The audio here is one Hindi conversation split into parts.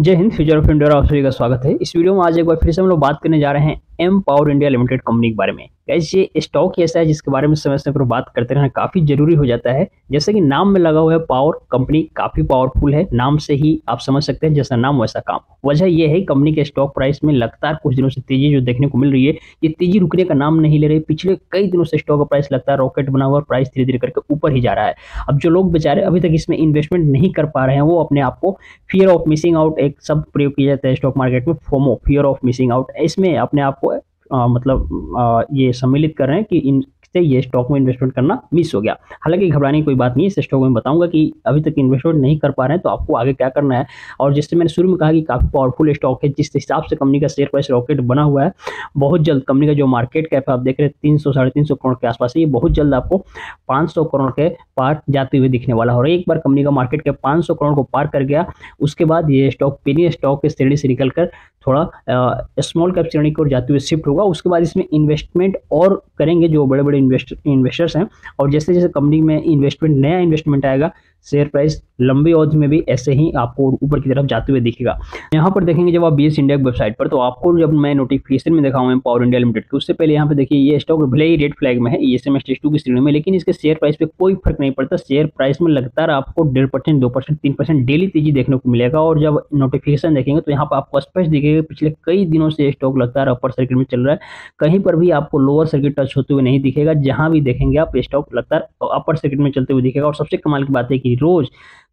जय हिंद फ्यूचर ऑफ़ इंडिया आप सभी का स्वागत है। इस वीडियो में आज एक बार फिर से हम लोग बात करने जा रहे हैं M power India limited company के बारे में। गैस ये स्टॉक ऐसा है जिसके बारे में समय समय पर बात करते रहना काफ़ी ज़रूरी हो जाता है? जैसे कि नाम में लगा हुआ है पावर कंपनी काफ़ी पावरफुल है। नाम से ही आप समझ सकते हैं, जैसा नाम वैसा काम। वजह यह है कंपनी के स्टॉक प्राइस में लगातार कुछ दिनों से तेज़ी जो देखने को मिल रही है, ये तेज़ी रुकने का नाम नहीं ले रही। पिछले कई दिनों से स्टॉक का प्राइस लगता है रॉकेट बना हुआ और प्राइस धीरे धीरे करके ऊपर ही जा रहा है। अब जो लोग बेचारे अभी तक इसमें इन्वेस्टमेंट नहीं कर पा रहे हैं, वो अपने आप को फियर ऑफ़ मिसिंग आउट एक शब्द प्रयोग किया जाता है स्टॉक मार्केट में, FOMO fear of missing out इसमें अपने आप को आ, मतलब आ, ये सम्मिलित कर रहे हैं कि इन से ये स्टॉक में इन्वेस्टमेंट करना मिस हो गया। हालाँकि घबराने की कोई बात नहीं है इस स्टॉक में बताऊँगा कि अभी तक इन्वेस्टमेंट नहीं कर पा रहे हैं तो आपको आगे क्या करना है? और जिससे मैंने शुरू में कहा कि काफ़ी पावरफुल स्टॉक है जिस हिसाब से कंपनी का शेयर प्राइस रॉकेट बना हुआ है बहुत जल्द कंपनी का जो मार्केट कैप है आप देख रहे हैं तीन सौ साढ़े तीन सौ करोड़ के आसपास है ये बहुत जल्द आपको पाँच सौ करोड़ के पार जाते हुए दिखने वाला और एक बार कंपनी का मार्केट कैप पाँच सौ करोड़ को पार कर गया उसके बाद ये स्टॉक पेनी स्टॉक के श्रेणी से निकलकर थोड़ा स्मॉल कैप श्रेणी की ओर जाते हुए शिफ्ट होगा। उसके बाद इसमें इन्वेस्टमेंट और करेंगे जो बड़े बड़े इन्वेस्ट इन्वेस्टर्स हैं। और जैसे जैसे कंपनी में इन्वेस्टमेंट नया इन्वेस्टमेंट आएगा शेयर प्राइस लंबी अवधि में भी ऐसे ही आपको ऊपर की तरफ़ जाते हुए दिखेगा। यहाँ पर देखेंगे जब आप बी एस इंडिया की वेबसाइट पर तो आपको जब मैं नोटिफिकेशन में देखा हूँ पावर इंडिया लिमिटेड की, उससे पहले यहाँ पे देखिए ये स्टॉक भले ही रेड फ्लैग में है एम एस टू की श्रेणी में, लेकिन इसके शेयर प्राइस पे कोई फ़र्क नहीं पड़ता। शेयर प्राइस में लगातार आपको डेढ़ परसेंट दो परसेंट तीन परसेंट डेली तेज़ी देखने को मिलेगा और जब नोटिफिकेशन देखेंगे तो यहाँ पर आपको स्पष्ट दिखेगा पिछले कई दिनों से स्टॉक लगातार अपर सर्किट में चल रहा है। कहीं पर भी आपको लोअर सर्किट टच होते हुए नहीं दिखेगा। जहाँ भी देखेंगे आप स्टॉक लगातार अपर सर्किट में चलते हुए दिखेगा। और सबसे कमाल की बात है कि रोज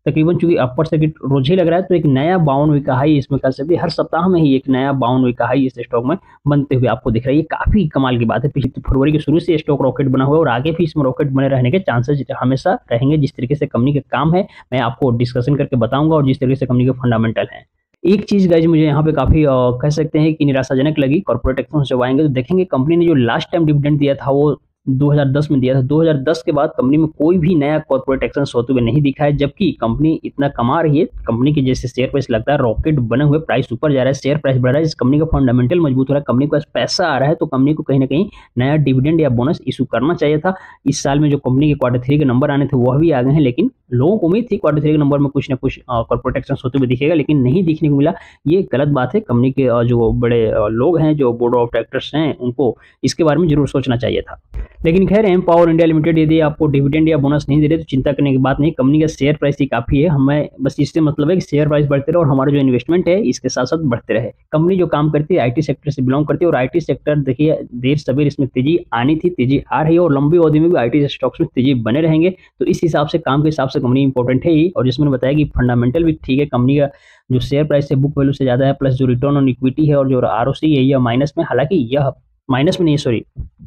तकरीबन चूँकि अपर सर्किट रोज ही लग रहा है तो एक नया बाउंड वीक हाई इसमें कर सकते हर सप्ताह में ही एक नया बाउंड वीक हाई इस स्टॉक में बनते हुए आपको दिख रहा है। ये काफ़ी कमाल की बात है। पिछले फरवरी के शुरू से स्टॉक रॉकेट बना हुआ है और आगे भी इसमें रॉकेट बने रहने के चांसेस हमेशा रहेंगे, जिस तरीके से कंपनी के काम है, मैं आपको डिस्कशन करके बताऊँगा और जिस तरीके से कंपनी के फंडामेंटल है। एक चीज़ गाइज़ मुझे यहाँ पे काफ़ी कह सकते हैं कि निराशाजनक लगी। कॉर्पोरेट एक्शन जब आएँगे तो देखेंगे कंपनी ने जो लास्ट टाइम डिविडेंड दिया था वो 2010 में दिया था। 2010 के बाद कंपनी में कोई भी नया कॉर्पोरेट एक्शन होते हुए नहीं दिखा है, जबकि कंपनी इतना कमा रही है, कंपनी के जैसे शेयर प्राइस लगता है रॉकेट बने हुए प्राइस ऊपर जा रहा है शेयर प्राइस बढ़ रहा है, इस कंपनी का फंडामेंटल मज़बूत हो रहा है, कंपनी के पास पैसा आ रहा है तो कंपनी को कहीं ना कहीं नया डिविडेंड या बोनस इशू करना चाहिए था। इस साल में जो कंपनी के क्वार्टर थ्री के नंबर आने थे, वह भी आ गए हैं, लेकिन लोगों को उम्मीद थी क्वार्टर थ्री के नंबर में कुछ ना कुछ कॉर्पोरेट एक्शन होते हुए दिखेगा, लेकिन नहीं दिखने को मिला। ये गलत बात है। कंपनी के जो बड़े लोग हैं, जो बोर्ड ऑफ़ डायरेक्टर्स हैं, उनको इसके बारे में ज़रूर सोचना चाहिए था। लेकिन खैर एम पावर इंडिया लिमिटेड यदि आपको डिविडेंड या बोनस नहीं दे रहे तो चिंता करने की बात नहीं। कंपनी का शेयर प्राइस ही काफ़ी है। हमें बस इससे मतलब है कि शेयर प्राइस बढ़ते रहे और हमारा जो इन्वेस्टमेंट है, इसके साथ साथ बढ़ते रहे। कंपनी जो काम करती है आईटी सेक्टर से बिलोंग करती है और आईटी सेक्टर देखिए, देर सवेर इसमें तेज़ी आनी थी, तेज़ी आ रही है और लंबी अवधि में भी आई स्टॉक्स में तेज़ी बने रहेंगे। तो इस हिसाब से काम के हिसाब से कंपनी इंपॉर्टेंट है ही, और जिसमें बताया कि फंडामेंटल भी ठीक है कंपनी का जो शेयर प्राइस है बुक वैल्यू से ज़्यादा है प्लस जो रिटर्न ऑन इक्विटी है और जो आर है, यह माइनस में, हालाँकि यह माइनस में नहीं सॉरी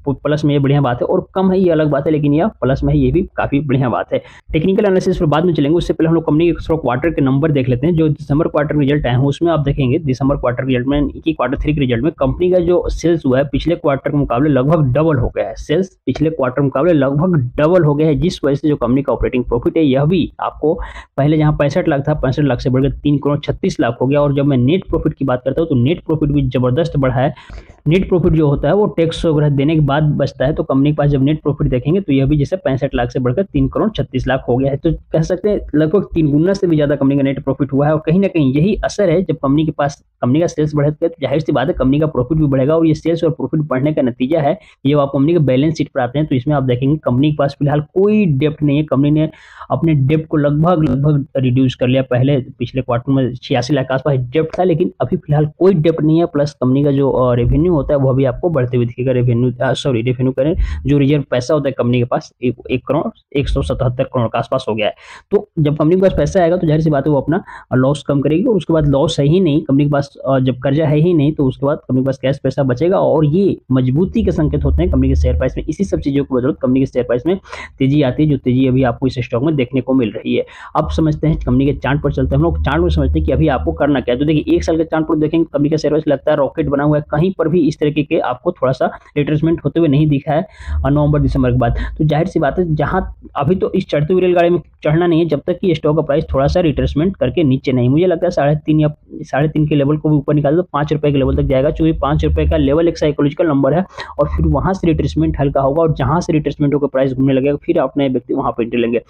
प्लस में ये बढ़िया बात है और कम है, ये अलग बात है, लेकिन यह प्लस में है, ये भी काफ़ी बढ़िया बात है। टेक्निकल एनालिसिस पर बाद में चलेंगे, उससे पहले हम लोग कंपनी के क्वार्टर के नंबर देख लेते हैं, जो दिसंबर क्वार्टर रिज़ल्ट आए हैं, उसमें आप देखेंगे दिसंबर क्वार्टर रिज़ल्ट में की क्वार्टर थ्री के रिज़ल्ट में कंपनी का जो सेल्स हुआ है, पिछले क्वार्टर के मुकाबले लगभग डबल हो गया है। सेल्स पिछले क्वार्टर मुकाबले लगभग डबल हो गया है, जिस वजह से जो कंपनी का ऑपरेटिंग प्रॉफिट है, यह भी आपको पहले जहाँ पैंसठ लाख था, पैंसठ लाख से बढ़कर तीन करोड़ छत्तीस लाख हो गया। और जब मैं नेट प्रॉफिट की बात करता हूँ तो नेट प्रॉफिट भी ज़बरदस्त बढ़ा है। नेट प्रॉफिट जो होता है वो टैक्स वगैरह देने के बाद बचता है तो कंपनी के पास जब नेट प्रॉफिट देखेंगे तो यह भी जैसे पैंसठ लाख से बढ़कर तीन करोड़ छत्तीस लाख हो गया है। तो कह सकते हैं, लगभग तीन गुना से भी ज़्यादा कंपनी का नेट प्रॉफिट हुआ है, और कहीं ना कहीं यही असर है, जब कंपनी के पास कंपनी का सेल्स बढ़ेगा तो ज़ाहिर सी बात है कंपनी का प्रॉफिट भी बढ़ेगा, और ये सेल्स और प्रॉफिट बढ़ने का नतीजा है, जब आप कंपनी के बैलेंस शीट पर आते हैं तो इसमें आप देखेंगे कंपनी के पास फ़िलहाल कोई डेप्ट नहीं है। कंपनी ने अपने डेप्ट को लगभग लगभग रिड्यूस कर लिया पहले, पिछले क्वार्टर में छियासी लाख आसपास डेप्ट था, लेकिन अभी फ़िलहाल कोई डेप्ट नहीं है प्लस कंपनी का जो रेवेन्यू होता है वह भी आपको बढ़ते हुए दिखेगा। रेवेन्यू सॉरी रेवेन्यू करें जो रिज़र्व पैसा होता है कंपनी के पास एक, एक करोड़ एक सौ सतहत्तर करोड़ के आसपास हो गया है। तो जब कंपनी के पास पैसा आएगा तो ज़ाहिर सी बात है वो अपना लॉस कम करेगी और उसके बाद लॉस है ही नहीं। कंपनी के पास जब कर्जा है ही नहीं तो उसके बाद कंपनी के पास कैश पैसा बचेगा और ये मजबूती के संकेत होते हैं कंपनी के शेयर प्राइस में। इसी सब चीज़ों की बदौलत कंपनी के शेयर प्राइस में तेज़ी आती है जो तेज़ी अभी आपको इस स्टॉक में देखने को मिल रही है। अब समझते हैं कंपनी के चार्ट पर चलते हैं। हम लोग चार्ट में समझते हैं कि अभी आपको करना क्या है। तो देखिए एक साल के चार्ट पर देखेंगे कंपनी का शेयर प्राइस लगता है रॉकेट बना हुआ है। कहीं पर भी इस तरीके के आपको आपको थोड़ा सा रिट्रेसमेंट होते हुए नहीं दिखा है नवंबर दिसंबर के बाद। तो ज़ाहिर सी बात है, जहाँ अभी तो इस चढ़ती हुई रेलगाड़ी में चढ़ना नहीं है, जब तक कि स्टॉक का प्राइस थोड़ा सा रिट्रेसमेंट करके नीचे नहीं। मुझे लगता है साढ़े तीन या साढ़े तीन के लेवल को भी ऊपर निकाल तो पाँच रुपये के लेवल तक जाएगा, चूँकि पाँच रुपये का लेवल एक साइकोलॉजिकल नंबर है, और फिर वहाँ से रिट्रेसमेंट हल्का होगा, और जहाँ से रिट्रेसमेंट होकर प्राइस घूमने लगेगा, फिर आप नए व्यक्ति वहाँ पर एंट्री लेंगे।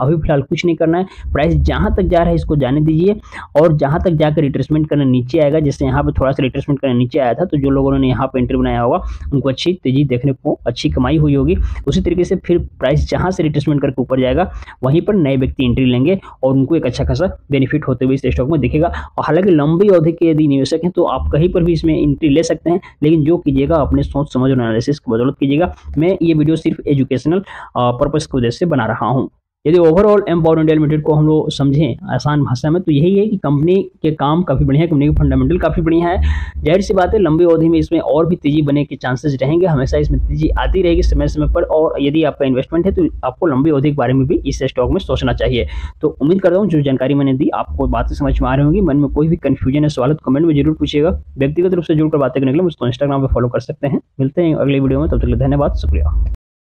अभी फ़िलहाल कुछ नहीं करना है, प्राइस जहाँ तक जा रहा है इसको जाने दीजिए, और जहाँ तक जाकर रिट्रेसमेंट करने नीचे आएगा, जैसे यहाँ पर थोड़ा सा रिट्रेसमेंट करने नीचे आया था तो जो लोगों ने यहाँ पर एंट्री बनाया होगा उनको अच्छी तेज़ी देखने को, अच्छी कमाई हुई होगी। उसी तरीके से फिर प्राइस जहाँ से रिट्रेसमेंट करके ऊपर जाएगा, वहीं पर नए व्यक्ति एंट्री लेंगे और उनको एक अच्छा खासा बेनिफिट होते हुए इस स्टॉक में दिखेगा। और हालाँकि लंबी अवधि के यदि निवेशक हैं तो आप कहीं पर भी इसमें एंट्री ले सकते हैं, लेकिन जो कीजिएगा, अपने सोच, समझ और एनालिसिस की बदौलत कीजिएगा। मैं ये वीडियो सिर्फ़ एजुकेशनल पर्पज़ की वजह से बना रहा हूँ। यदि overall M power India limited को हम लोग समझें आसान भाषा में तो यही है कि कंपनी के काम काफ़ी बढ़िया है कंपनी के फंडामेंटल काफ़ी बढ़िया है। ज़ाहिर सी बात है, लंबी अवधि में इसमें और भी तेज़ी बने के चांसेस रहेंगे, हमेशा इसमें तेज़ी आती रहेगी समय समय पर, और यदि आपका इन्वेस्टमेंट है तो आपको लंबी अवधि के बारे में भी इस स्टॉक में सोचना चाहिए। तो उम्मीद करता हूँ, जो जानकारी मैंने दी, आपको बातें समझ में आ रही होंगी। मन में कोई भी कन्फ्यूज़न है सवाल कमेंट में ज़रूर पूछिएगा। व्यक्तिगत रूप से जुड़कर बातें करने के लिए मुझको इंस्टाग्राम पर फॉलो कर सकते हैं। मिलते हैं अगले वीडियो में, तब तक धन्यवाद, शुक्रिया।